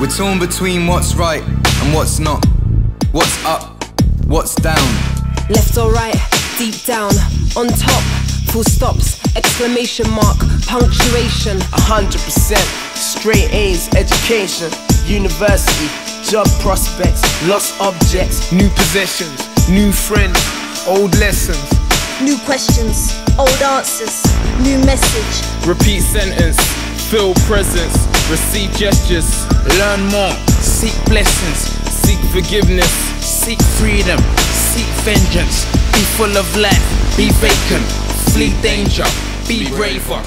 We're torn between what's right and what's not. What's up, what's down. Left or right, deep down, on top, full stops, exclamation mark, punctuation. A hundred percent, straight A's, education, university, job prospects, lost objects, New possessions, new friends, old lessons. New questions, old answers, new message. Repeat sentence, feel presence, receive gestures, learn more, seek blessings, seek forgiveness, seek freedom, seek vengeance, be full of life, be vacant, flee danger, be braver.